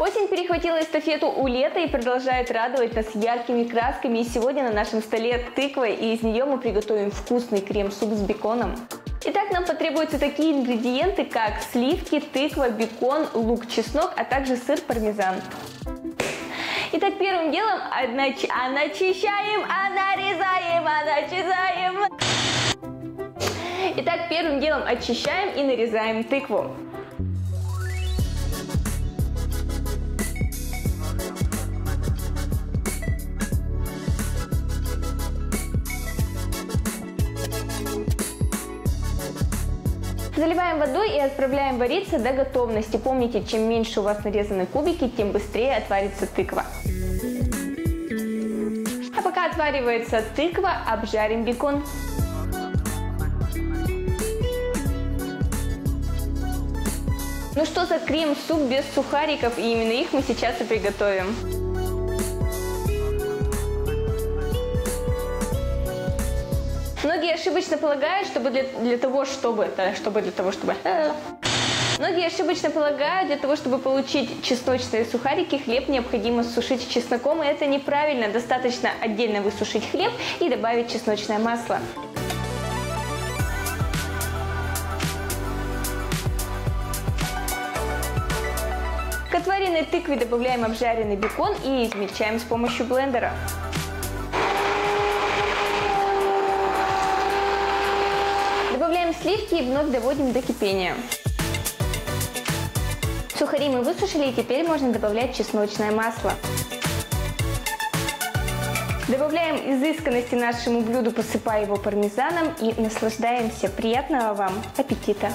Осень перехватила эстафету у лета и продолжает радовать нас яркими красками. И сегодня на нашем столе тыква, и из нее мы приготовим вкусный крем-суп с беконом. Итак, нам потребуются такие ингредиенты, как сливки, тыква, бекон, лук, чеснок, а также сыр пармезан. Итак, первым делом нач- а начищаем, а нарезаем, а начищаем. Итак, первым делом очищаем и нарезаем тыкву. Заливаем водой и отправляем вариться до готовности. Помните, чем меньше у вас нарезаны кубики, тем быстрее отварится тыква. А пока отваривается тыква, обжарим бекон. Ну что за крем-суп без сухариков, и именно их мы сейчас и приготовим. Многие ошибочно полагают, чтобы для, для того, чтобы, да, чтобы для того, чтобы... э, Многие ошибочно полагают, для того, чтобы получить чесночные сухарики, хлеб необходимо сушить чесноком, и это неправильно. Достаточно отдельно высушить хлеб и добавить чесночное масло. К отваренной тыкве добавляем обжаренный бекон и измельчаем с помощью блендера. Сливки и вновь доводим до кипения. Сухари мы высушили и теперь можно добавлять чесночное масло. Добавляем изысканности нашему блюду, посыпая его пармезаном и наслаждаемся. Приятного вам аппетита!